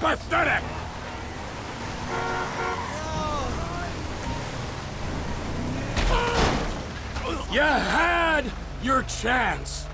You're! You had your chance!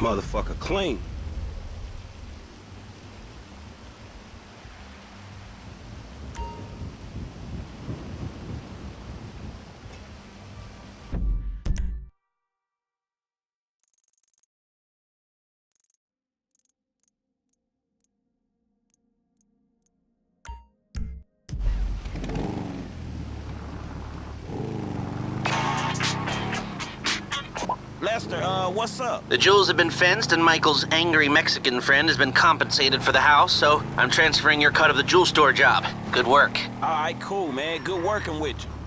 Motherfucker clean. Lester, uh, what's up? The jewels have been fenced, and Michael's angry Mexican friend has been compensated for the house, so I'm transferring your cut of the jewel store job. Good work. All right, cool, man. Good working with you.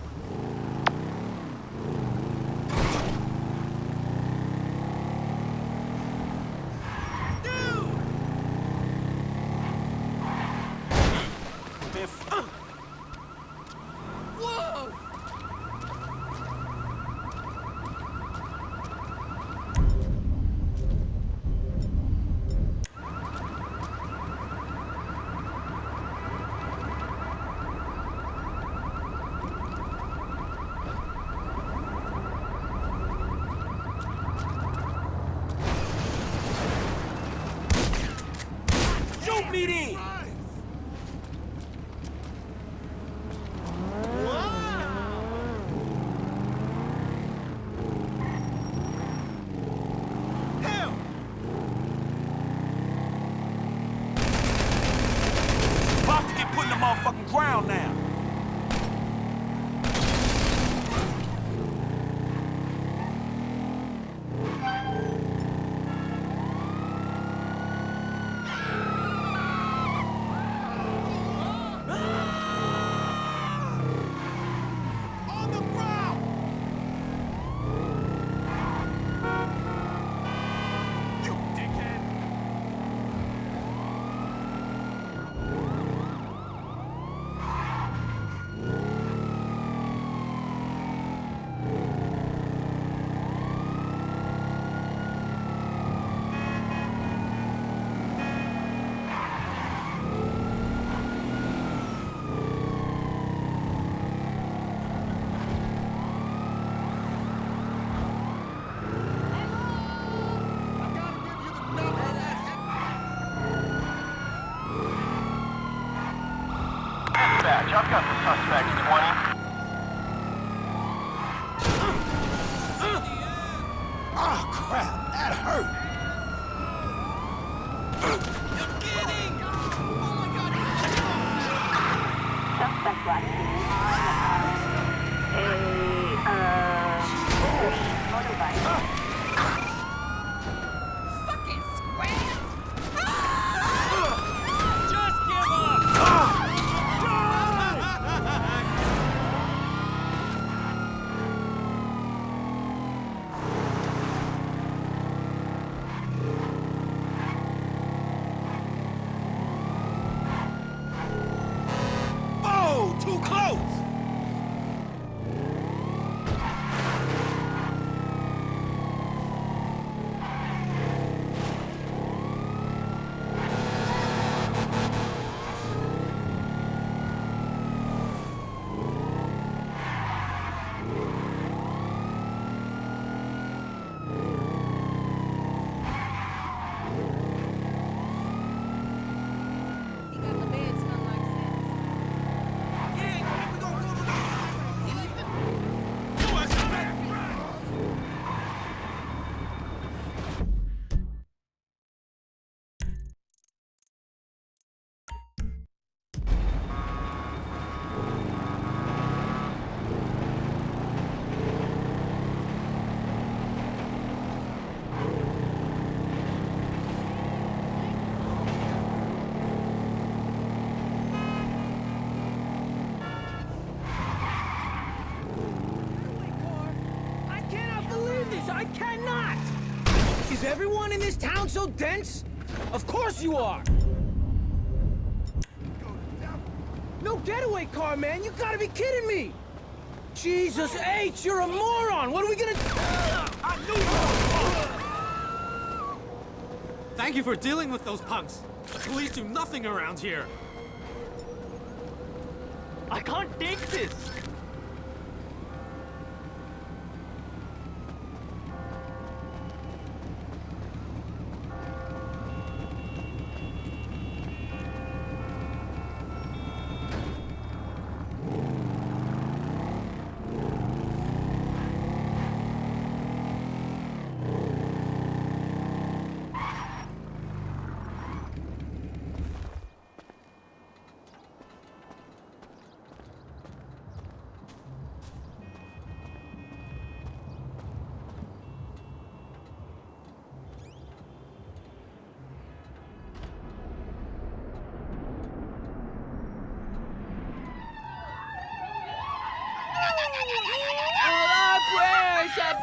In this town so dense? Of course you are! No getaway car, man! You gotta be kidding me! Jesus H, you're a moron! What are we gonna... Thank you for dealing with those punks. The police do nothing around here. I can't take this! All our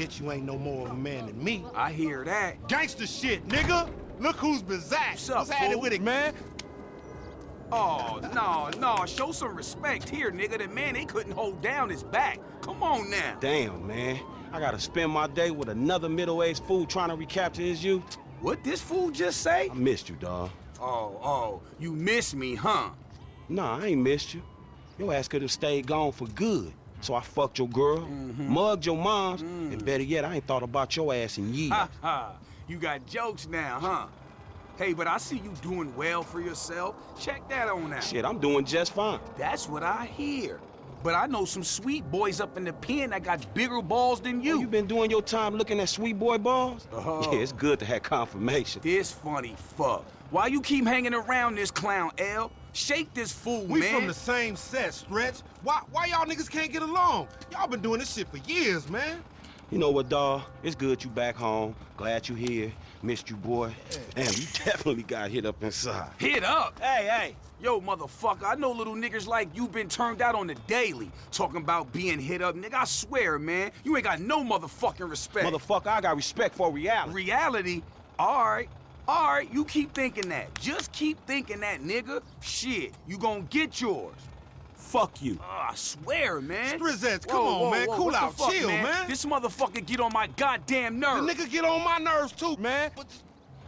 Bet you ain't no more of a man than me. I hear that. Gangster shit, nigga. Look who's bizarre. What's up, What's happening fool? with it, man? Oh, no, no. Show some respect here, nigga. The man, they couldn't hold down his back. Come on now. Damn, man. I gotta spend my day with another middle-aged fool trying to recapture his youth. What this fool just say? I missed you, dawg. Oh, oh, you miss me, huh? Nah, I ain't missed you. Your ass could have stayed gone for good. So I fucked your girl, mm-hmm. mugged your moms, mm. and better yet, I ain't thought about your ass in years. Ha ha. You got jokes now, huh? Hey, but I see you doing well for yourself. Check that on out. Shit, I'm doing just fine. That's what I hear. But I know some sweet boys up in the pen that got bigger balls than you. Oh, you been doing your time looking at sweet boy balls? Oh. Yeah, it's good to have confirmation. This funny fuck. Why you keep hanging around this clown, L? Shake this fool, We man. We from the same set, Stretch. Why, why y'all niggas can't get along? Y'all been doing this shit for years, man. You know what, dawg? It's good you back home. Glad you here. Missed you, boy. Damn, you definitely got hit up inside. Hit up. Hey, hey. Yo, motherfucker, I know little niggas like you been turned out on the daily. Talking about being hit up, nigga. I swear, man, you ain't got no motherfucking respect. Motherfucker, I got respect for reality. Reality? Alright. Alright, you keep thinking that. Just keep thinking that, nigga. Shit, you gonna get yours. Fuck you. Oh, I swear, man. Strizzets, come Whoa, on, whoa, man. whoa, Cool out. fuck, Chill, man. This motherfucker get on my goddamn nerves. The nigga get on my nerves too, man. But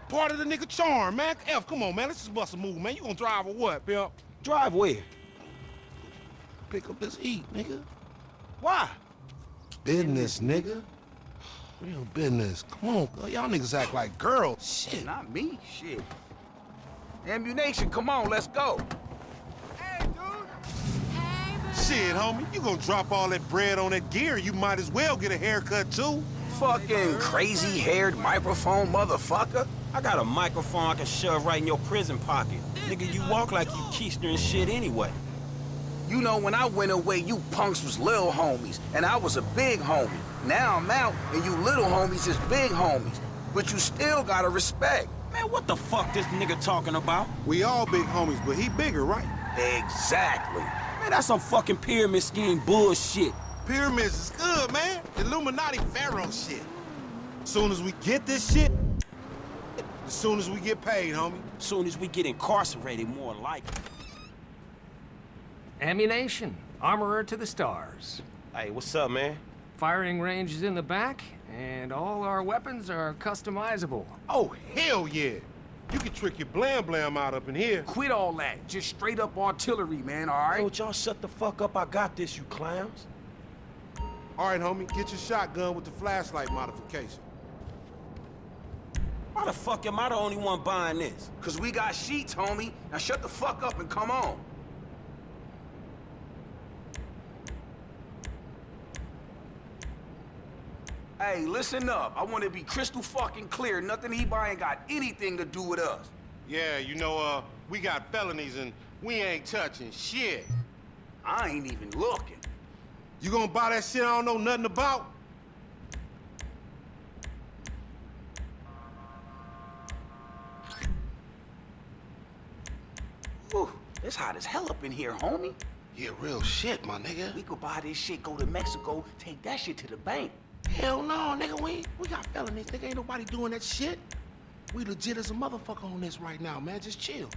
part of the nigga charm, man. F, come on, man. Let's just bust a move, man. You gonna drive or what, pimp? Drive where? Pick up this heat, nigga. Why? Business, nigga. Real business. Come on, girl. y'all niggas act like girls. Shit. Not me, shit. Ammu-Nation, come on, let's go. Shit, homie. You gonna drop all that bread on that gear, you might as well get a haircut too. Fucking crazy haired microphone motherfucker. I got a microphone I can shove right in your prison pocket. Nigga, you walk like you keister and shit anyway. You know, when I went away, you punks was little homies, and I was a big homie. Now I'm out, and you little homies is big homies. But you still gotta respect. Man, what the fuck this nigga talking about? We all big homies, but he bigger, right? Exactly. Man, that's some fucking pyramid scheme bullshit. Pyramids is good, man. Illuminati pharaoh shit. Soon as we get this shit, as soon as we get paid, homie. Soon as we get incarcerated, more likely. Ammu-Nation. Armorer to the stars. Hey, what's up, man? Firing range is in the back, and all our weapons are customizable. Oh, hell yeah. You can trick your blam blam out up in here. Quit all that. Just straight up artillery, man, all right? Hey, right? would y'all shut the fuck up? I got this, you clowns. All right, homie, get your shotgun with the flashlight modification. Why the fuck am I the only one buying this? Cause we got sheets, homie. Now shut the fuck up and come on. Hey, listen up. I want to be crystal fucking clear. Nothing he buying got anything to do with us. Yeah, you know, uh, we got felonies and we ain't touching shit. I ain't even looking. You gonna buy that shit I don't know nothing about? Whew, it's hot as hell up in here, homie. Yeah, real shit, my nigga. We could buy this shit, go to Mexico, take that shit to the bank. Hell no, nigga. We we got felonies. Nigga, ain't nobody doing that shit. We legit as a motherfucker on this right now, man. Just chill.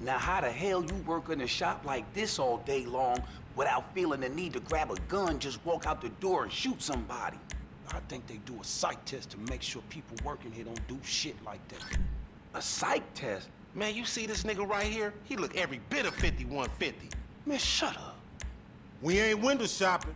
Now, how the hell you work in a shop like this all day long without feeling the need to grab a gun, just walk out the door and shoot somebody? I think they do a psych test to make sure people working here don't do shit like that. A psych test? Man, you see this nigga right here? He look every bit of 5150. Man, shut up. We ain't window shopping.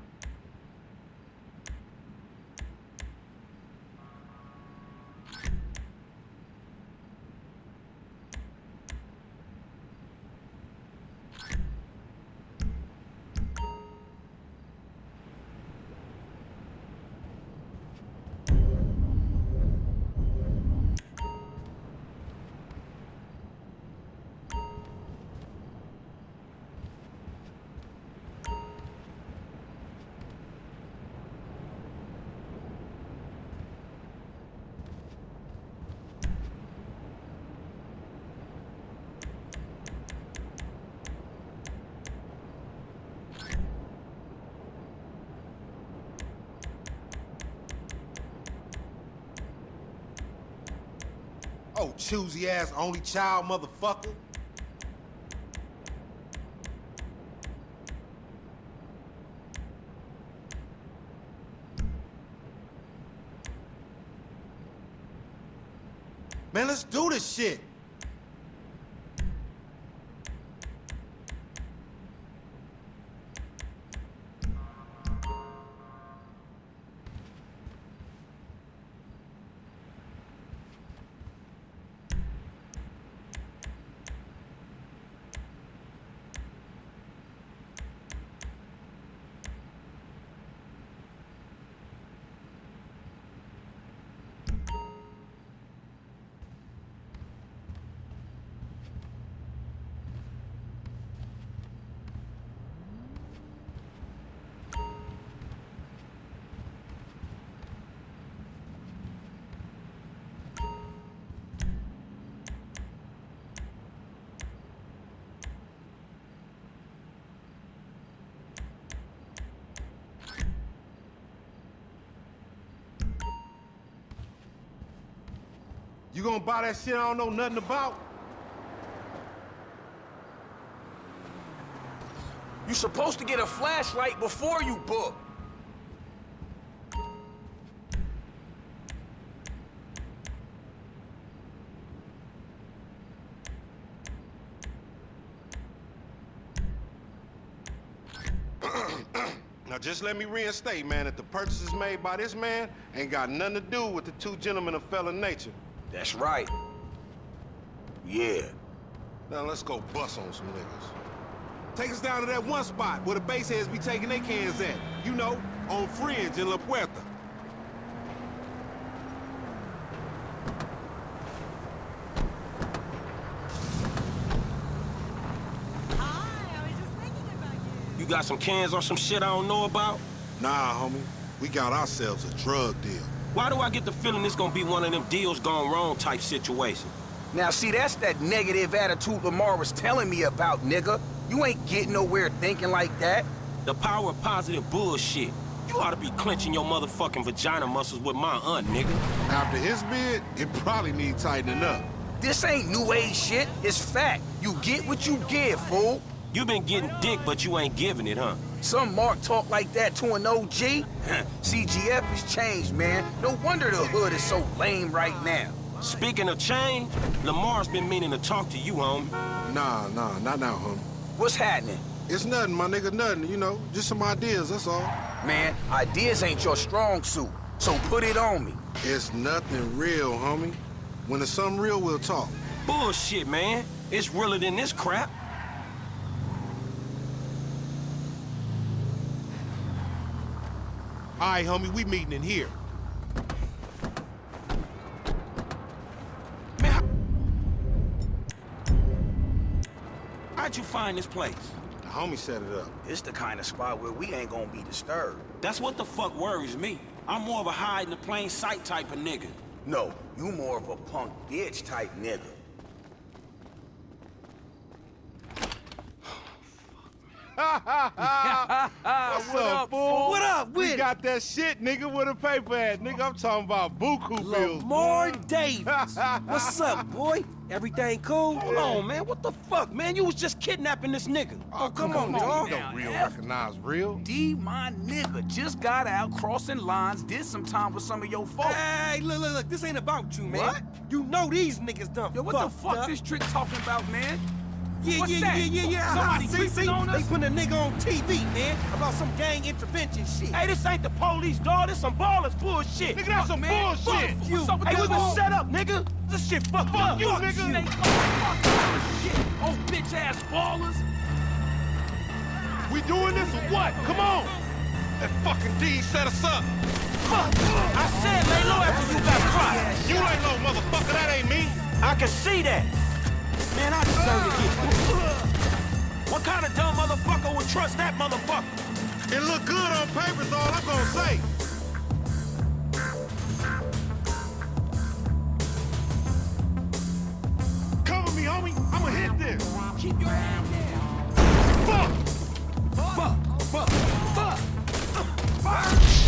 Choosy ass only child motherfucker. Man, let's do this shit. You gonna buy that shit I don't know nothing about? You supposed to get a flashlight before you book. Now just let me reinstate, man, that the purchases made by this man ain't got nothing to do with the two gentlemen of fellow nature. That's right. Yeah. Now let's go bust on some niggas. Take us down to that one spot where the baseheads be taking their cans at. You know, on Fringe in La Puerta. You got some cans or some shit I don't know about? Nah, homie. We got ourselves a drug deal. Why do I get the feeling this gonna be one of them deals gone wrong type situation? Now, see, that's that negative attitude Lamar was telling me about, nigga. You ain't getting nowhere thinking like that. The power of positive bullshit. You ought to be clenching your motherfucking vagina muscles with my aunt, nigga. After his bid, it probably need tightening up. This ain't new age shit. It's fact. You get what you give, fool. You been getting dick, but you ain't giving it, huh? Some Mark talk like that to an OG? CGF has changed, man. No wonder the hood is so lame right now. Speaking of change, Lamar's been meaning to talk to you, homie. Nah, nah, not now, homie. What's happening? It's nothing, my nigga, nothing, you know. Just some ideas, that's all. Man, ideas ain't your strong suit, so put it on me. It's nothing real, homie. When it's something real, we'll talk. Bullshit, man. It's realer than this crap. All right, homie, we meeting in here. Man, how... How'd you find this place? The homie set it up. It's the kind of spot where we ain't gonna be disturbed. That's what the fuck worries me. I'm more of a hide in the plain sight type of nigga. No, you more of a punk bitch type nigga. What's What up, up, fool? What up with We it? Got that shit, nigga, with a paper at. Nigga, I'm talking about buku bills. Lamar Davis. What's up, boy? Everything cool? Hold on, man. What the fuck, man? You was just kidnapping this nigga. Oh, oh come, on, dog. Don't real recognize real. D, my nigga, just got out crossing lines, did some time with some of your folks. Hey, look, look, look. This ain't about you, man. What? You know these niggas done Yo, what the fuck up. this trick talking about, man? Yeah, What's yeah, that? yeah, yeah, yeah. Somebody see, see? on us? They putting a nigga on TV, man, about some gang intervention shit. Hey, this ain't the police, dog. This some Ballas bullshit. Nigga, that's some man. bullshit. Fuck you. What's up with Hey, we been set up, nigga. This shit fucked up. you, Fuck nigga. shit. Oh, bitch ass Ballas. We doing this or what? Come on. That fucking D set us up. Fuck. I said lay low after you got caught. You ain't no motherfucker. That ain't me. I can see that. Man, I deserve to get What kind of dumb motherfucker would trust that motherfucker? It look good on paper, is all I'm gonna say. Cover me, homie. I'ma hit this. Keep your hand down. Fuck! Fuck, fuck, fuck. Fuck.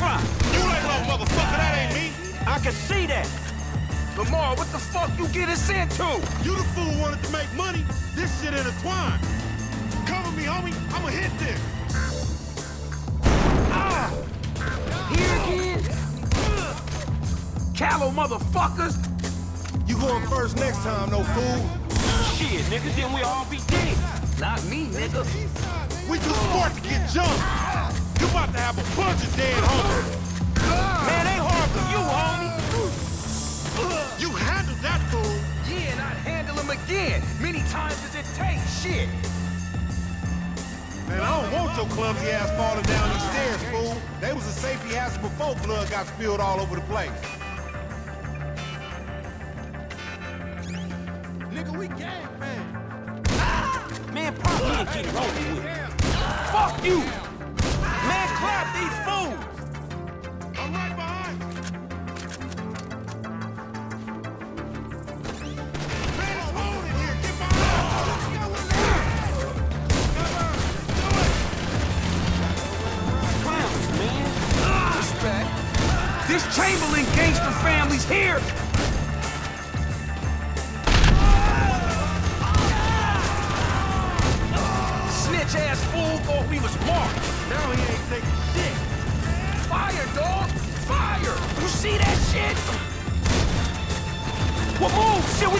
Clock. You ain't no motherfucker, that ain't me. I can see that. Lamar, what the fuck you get us into? You the fool wanted to make money. This shit intertwined. Cover me, homie. I'ma hit this. Ah! Here again? Callow motherfuckers! You going first next time, no fool. Shit, nigga, then we all be dead. Not me, nigga. We too smart to get jumped. You about to have a bunch of dead homies. Man, they hard for you, homie. You handled that fool. Yeah, and I'd handle him again. Many times as it takes. Shit. Man, I don't want your clumsy ass falling down these stairs, fool. They was a safety hazard before blood got spilled all over the place. Nigga, we gang, ah! man. Man, pop me and get it over with. Fuck you. These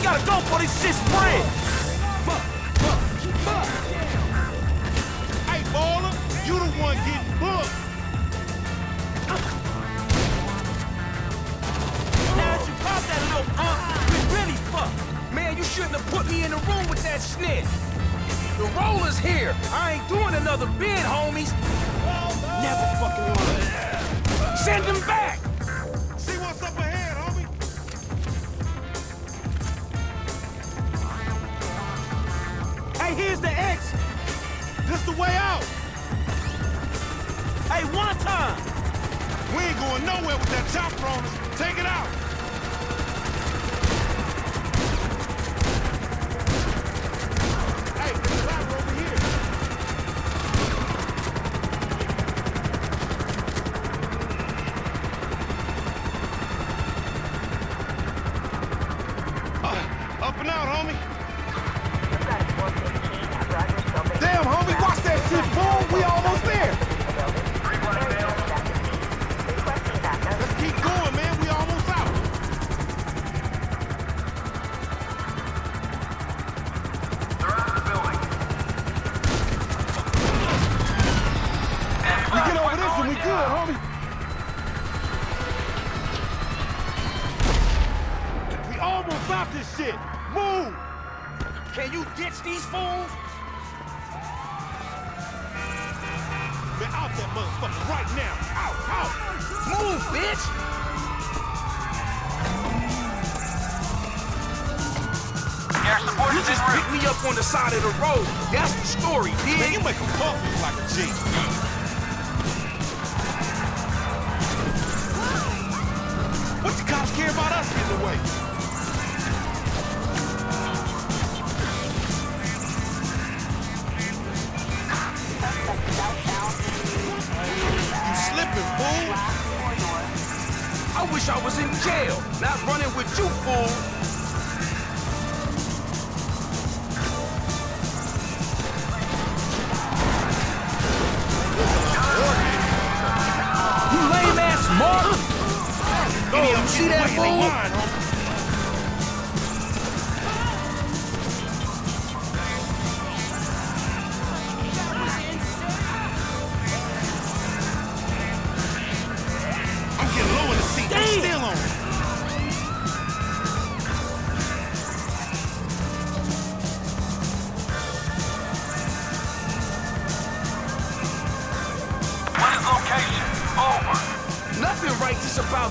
we gotta go for this shit spread. Fuck! Fuck! Fuck! Hey, baller, you the one getting booked. Now that you uh, caught that little punk, we really fucked. Man, you shouldn't have put me in the room with that snitch. The roller's here. I ain't doing another bid, homies. Never fucking mind. Send him back. Here's the exit. This the way out. Hey, one time. We ain't going nowhere with that chopper on us. Take it out. Support You is just en route. picked me up on the side of the road. That's the story, Man, you make a punk look like a G. What the cops care about us getting away? You slipping, fool. I wish I was in jail, not running with you, fool. See that fool?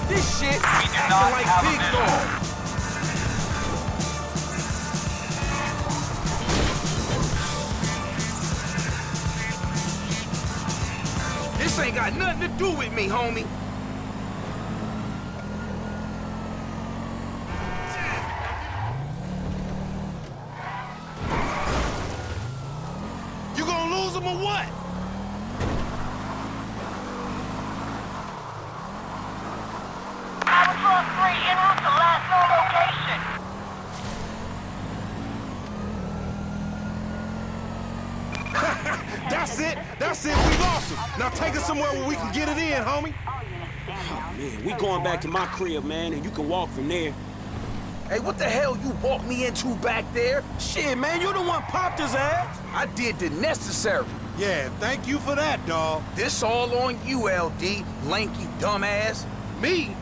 This shit. We do Acting not like have big dog. This ain't got nothing to do with me, homie. You gonna lose him or what? We lost him. Now take us somewhere where we can get it in, homie. Oh, man, we going back to my crib, man, and you can walk from there. Hey, what the hell you walked me into back there? Shit, man, you the one popped his ass. I did the necessary. Yeah, thank you for that, dawg. This all on you, LD, lanky dumbass. Me?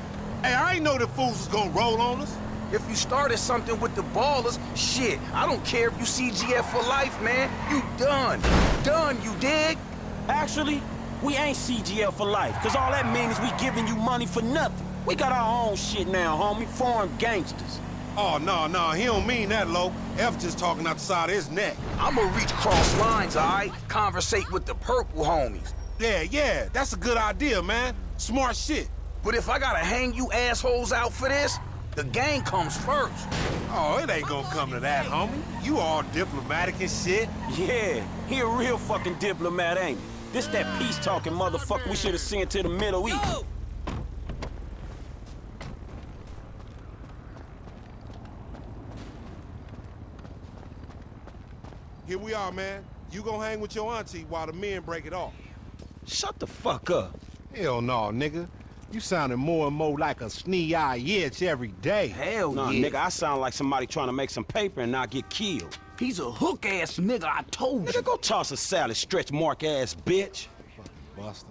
Hey, I ain't know the fools was gonna roll on us. If you started something with the Ballas, shit, I don't care if you CGF for life, man. You done. Done, you dig? Actually, we ain't CGF for life, cause all that means is we giving you money for nothing. We got our own shit now, homie. Foreign gangsters. Oh, no, no, he don't mean that, Lo. F just talking out the side of his neck. I'ma reach cross lines, alright? Conversate with the purple homies. Yeah, yeah, that's a good idea, man. Smart shit. But if I gotta hang you assholes out for this, the gang comes first. Oh, it ain't gonna come to that, homie. You all diplomatic and shit. Yeah, he a real fucking diplomat, ain't he? This that peace-talking motherfucker we should have sent to the Middle East. Here we are, man. You gonna hang with your auntie while the men break it off. Shut the fuck up. Hell no, nigga. You sounding more and more like a snee-eye itch every day. Hell Nah, yeah. nigga, I sound like somebody trying to make some paper and not get killed. He's a hook-ass nigga, I told you. Nigga, go toss a salad, stretch mark ass bitch. Buster.